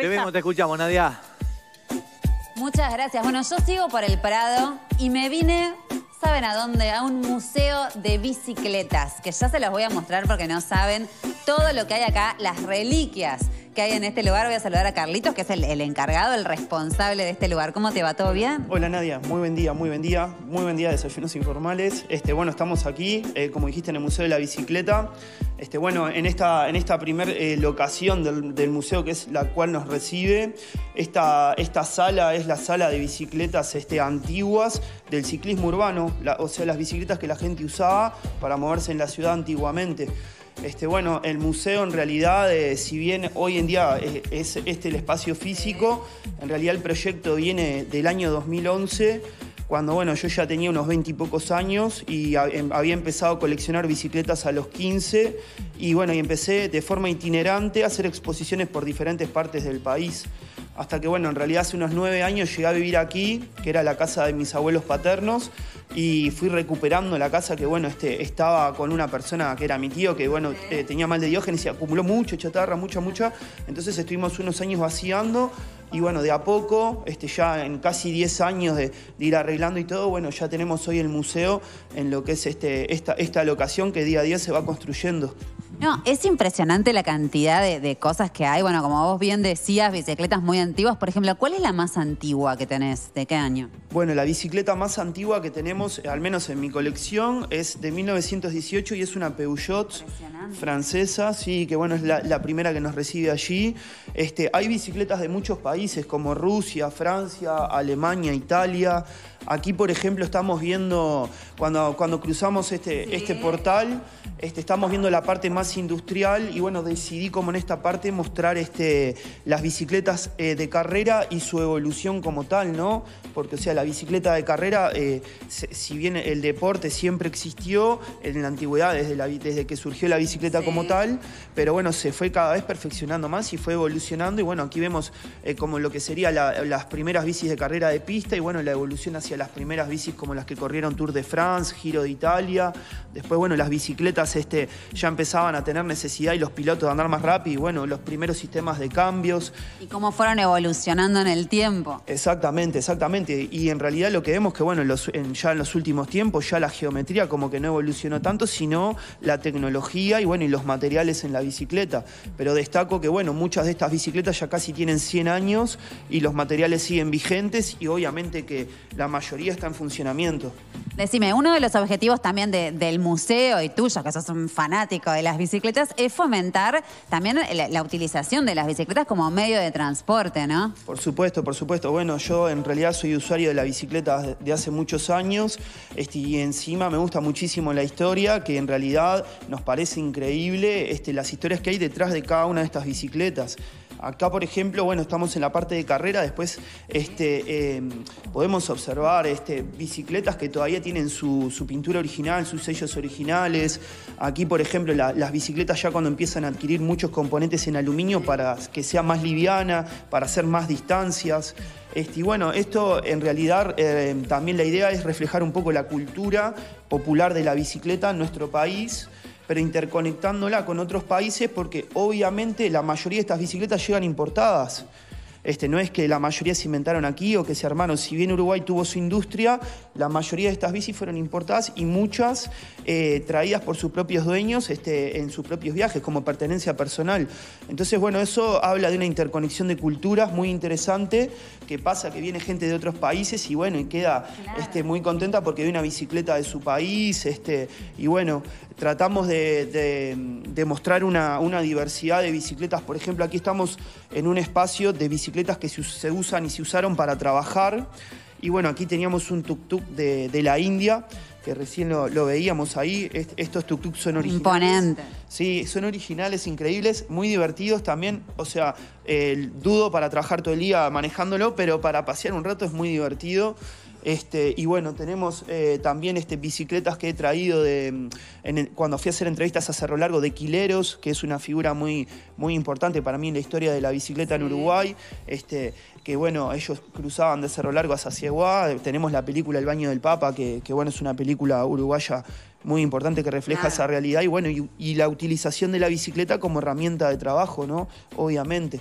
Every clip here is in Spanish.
Te vemos, te escuchamos, Nadia. Muchas gracias. Bueno, yo sigo por el Prado y me vine, ¿saben a dónde? A un museo de bicicletas, que ya se los voy a mostrar porque no saben todo lo que hay acá, las reliquias que hay en este lugar. Voy a saludar a Carlitos, que es el, encargado, el responsable de este lugar. ¿Cómo te va? ¿Todo bien? Hola Nadia, muy buen día, muy buen día, muy buen día de Desayunos Informales. Este, bueno, estamos aquí, eh, como dijiste, en el Museo de la Bicicleta. Este, bueno, en esta, en esta primer eh, locación del, museo, que es la cual nos recibe, esta, esta sala es la sala de bicicletas este, antiguas del ciclismo urbano, o sea, las bicicletas que la gente usaba para moverse en la ciudad antiguamente. Este, bueno, el museo en realidad, eh, si bien hoy en día es, es este el espacio físico, en realidad el proyecto viene del año 2011, cuando bueno, yo ya tenía unos 20 y pocos años y em- había empezado a coleccionar bicicletas a los 15 y bueno, y empecé de forma itinerante a hacer exposiciones por diferentes partes del país. Hasta que bueno, en realidad hace unos nueve años llegué a vivir aquí, que era la casa de mis abuelos paternos, y fui recuperando la casa que bueno, este, estaba con una persona que era mi tío, que bueno, eh, tenía mal de diógenes y acumuló mucho chatarra, mucha, mucha. Entonces estuvimos unos años vaciando y bueno, de a poco, este, ya en casi 10 años de, de ir arreglando y todo, bueno, ya tenemos hoy el museo en lo que es este, esta, esta locación que día a día se va construyendo. No, es impresionante la cantidad de, de cosas que hay. Bueno, como vos bien decías, bicicletas muy antiguas. Por ejemplo, ¿cuál es la más antigua que tenés? ¿De qué año? Bueno, la bicicleta más antigua que tenemos, al menos en mi colección, es de 1918 y es una Peugeot francesa, sí, que bueno, es la, la primera que nos recibe allí. Este, hay bicicletas de muchos países como Rusia, Francia, Alemania, Italia. Aquí, por ejemplo, estamos viendo, cuando, cuando cruzamos este, este portal, este, estamos viendo la parte más industrial y bueno, decidí como en esta parte mostrar este, las bicicletas eh, de carrera y su evolución como tal, ¿no? Porque, o sea, la bicicleta de carrera, eh, se- si bien el deporte siempre existió en la antigüedad, desde, la, desde que surgió la bicicleta como tal, pero bueno, se fue cada vez perfeccionando más y fue evolucionando y bueno, aquí vemos eh, como lo que sería la- las primeras bicis de carrera de pista y bueno, la evolución hacia las primeras bicis como las que corrieron Tour de France, Giro de Italia, después bueno, las bicicletas este, ya empezaban a tener necesidad y los pilotos de andar más rápido y bueno, los primeros sistemas de cambios, ¿Y cómo fueron evolucionando en el tiempo? Exactamente, exactamente. Y en realidad lo que vemos que, bueno, en los- en- ya en los últimos tiempos ya la geometría como que no evolucionó tanto, sino la tecnología y, bueno, y los materiales en la bicicleta. Pero destaco que, bueno, muchas de estas bicicletas ya casi tienen 100 años y los materiales siguen vigentes y obviamente que la mayoría está en funcionamiento. Decime, uno de los objetivos también de- del museo y tuyo, que sos un fanático de las bicicletas, es fomentar también la, utilización de las bicicletas como medio de transporte, ¿no? Por supuesto, por supuesto. Bueno, yo en realidad soy usuario de la bicicleta de hace muchos años este, y encima me gusta muchísimo la historia, que en realidad nos parece increíble este, las historias que hay detrás de cada una de estas bicicletas. Acá, por ejemplo, bueno, estamos en la parte de carrera, después este, eh, podemos observar este, bicicletas que todavía tienen su, pintura original, sus sellos originales. Aquí, por ejemplo, la- las bicicletas ya cuando empiezan a adquirir muchos componentes en aluminio para que sea más liviana, para hacer más distancias. Este, y bueno, esto en realidad eh, también la idea es reflejar un poco la cultura popular de la bicicleta en nuestro país pero interconectándola con otros países porque obviamente la mayoría de estas bicicletas llegan importadas. Este, no es que la mayoría se inventaron aquí o que se armaron. Si bien Uruguay tuvo su industria, la mayoría de estas bicis fueron importadas y muchas eh, traídas por sus propios dueños este, en sus propios viajes como pertenencia personal. Entonces, bueno, eso habla de una interconexión de culturas muy interesante que pasa que viene gente de otros países y bueno, y queda este, muy contenta porque ve una bicicleta de su país. Este, y bueno, tratamos de, de- de mostrar una, una diversidad de bicicletas. Por ejemplo, aquí estamos en un espacio de bicicletas que se, us- se usan y se usaron para trabajar. Y bueno, aquí teníamos un tuk-tuk de, de la India, que recién lo, lo veíamos ahí. Est- estos tuk-tuk son originales. Imponente. Sí, son originales, increíbles, muy divertidos también. O sea, eh, dudo para trabajar todo el día manejándolo, pero para pasear un rato es muy divertido. Este, y bueno, tenemos eh, también este, bicicletas que he traído de, mm, en el- cuando fui a hacer entrevistas a Cerro Largo de Quileros, que es una figura muy, muy importante para mí en la historia de la bicicleta en Uruguay. Este, que bueno, ellos cruzaban de Cerro Largo hacia Cieguá. Tenemos la película El Baño del Papa, que, que bueno, es una película uruguaya muy importante que refleja Claro. esa realidad y bueno, y, y la utilización de la bicicleta como herramienta de trabajo, ¿no? Obviamente.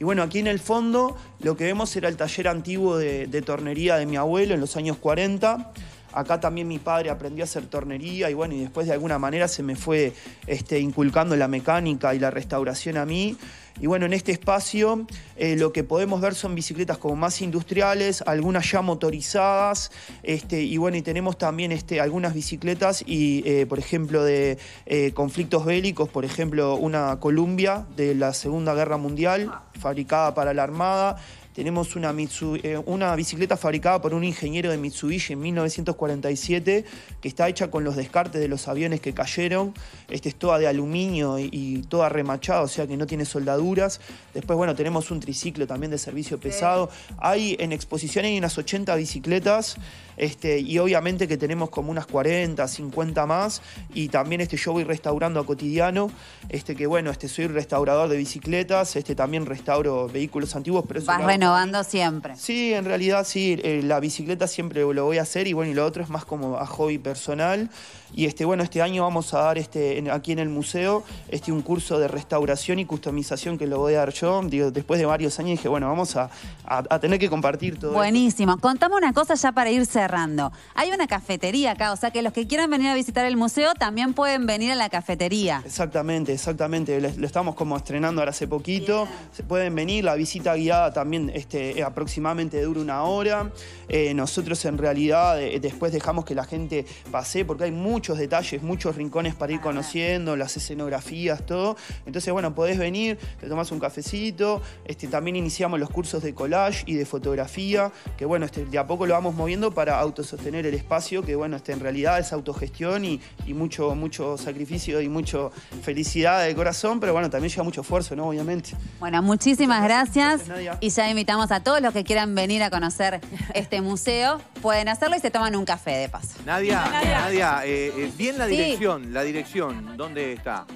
Y bueno, aquí en el fondo lo que vemos era el taller antiguo de, tornería de mi abuelo en los años 40. Acá también mi padre aprendió a hacer tornería y bueno, y después de alguna manera se me fue este, inculcando la mecánica y la restauración a mí. Y bueno, en este espacio eh, lo que podemos ver son bicicletas como más industriales, algunas ya motorizadas, este, y bueno, y tenemos también este, algunas bicicletas y, eh, por ejemplo, de eh, conflictos bélicos, por ejemplo, una Columbia de la Segunda Guerra Mundial, fabricada para la Armada, tenemos una, eh, una bicicleta fabricada por un ingeniero de Mitsubishi en 1947 que está hecha con los descartes de los aviones que cayeron. Este es toda de aluminio y, toda remachada, o sea que no tiene soldaduras. Después, bueno, tenemos un triciclo también de servicio pesado. Hay en exposición hay unas 80 bicicletas este, y obviamente que tenemos como unas 40, 50 más. Y también este, yo voy restaurando a cotidiano, este, que bueno, este, soy restaurador de bicicletas, este, también restauro vehículos antiguos, pero eso renovando siempre. Sí, en realidad sí, eh, la bicicleta siempre lo voy a hacer y bueno, y lo otro es más como a hobby personal. Y este, bueno, este año vamos a dar este, aquí en el museo este, un curso de restauración y customización que lo voy a dar yo. Digo, después de varios años dije, bueno, vamos a, tener que compartir todo. Buenísimo. Contame una cosa ya para ir cerrando. Hay una cafetería acá, o sea que los que quieran venir a visitar el museo también pueden venir a la cafetería. Exactamente, exactamente. Lo estamos como estrenando ahora hace poquito. Se pueden venir, la visita guiada también este, aproximadamente dura una hora. Eh, nosotros en realidad eh, después dejamos que la gente pase porque hay muchos detalles, muchos rincones para ir conociendo, las escenografías, todo. Entonces, bueno, podés venir, te tomás un cafecito. Este, también iniciamos los cursos de collage y de fotografía, que bueno, este, de a poco lo vamos moviendo para autosostener el espacio, que bueno, este, en realidad es autogestión y, mucho, mucho sacrificio y mucho felicidad de corazón, pero bueno, también lleva mucho esfuerzo, ¿no? Obviamente. Bueno, muchísimas gracias. y ya invitamos a todos los que quieran venir a conocer este museo. Pueden hacerlo y se toman un café de paso. Nadia, Nadia, eh, eh, bien la dirección, la dirección, ¿dónde está?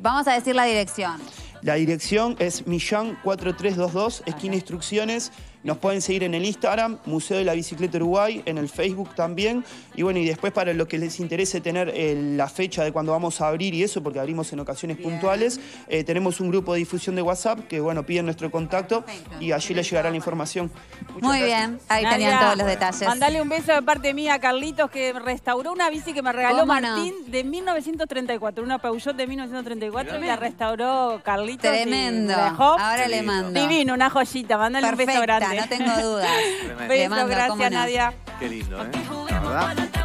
Vamos a decir la dirección. La dirección es Millán 4322, esquina Instrucciones. Nos pueden seguir en el Instagram, Museo de la Bicicleta Uruguay, en el Facebook también. Y bueno, y después para los que les interese tener eh, la fecha de cuando vamos a abrir y eso, porque abrimos en ocasiones puntuales, eh, tenemos un grupo de difusión de WhatsApp que, bueno, piden nuestro contacto y allí les llegará la información. Muy bien, ahí tenían todos los detalles. Mandale un beso de parte mía a Carlitos, que restauró una bici que me regaló Martín de 1934, una Peugeot de 1934, y la restauró Carlitos. Tremendo. Ahora le mando. Divino, una joyita, mándale un beso grande no tengo dudas. Beso, gracias Nadia. Qué lindo, ¿eh? La verdad.